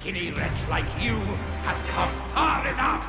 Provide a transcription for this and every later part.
skinny wretch like you has come far enough!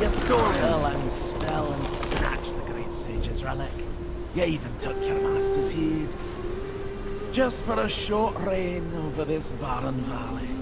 You stole Erlang's spell and snatched the great sage's relic. You even took your master's heed. Just for a short reign over this barren valley.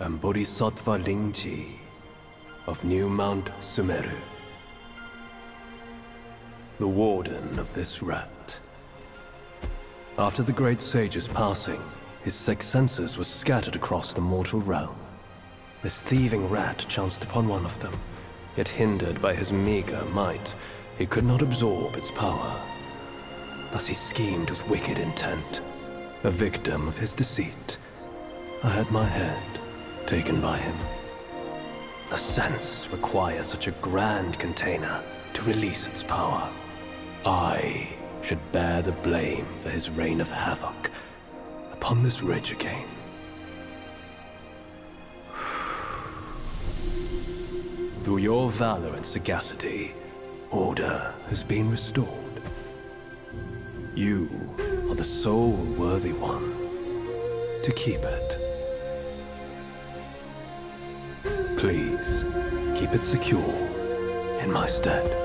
Am Bodhisattva Lingji of New Mount Sumeru. The warden of this rat. After the great sage's passing, his six senses were scattered across the mortal realm. This thieving rat chanced upon one of them, yet hindered by his meager might, he could not absorb its power. Thus he schemed with wicked intent. A victim of his deceit, I had my head taken by him. The sense requires such a grand container to release its power. I should bear the blame for his reign of havoc upon this ridge again. Through your valor and sagacity, order has been restored. You are the sole worthy one to keep it. Please, keep it secure in my stead.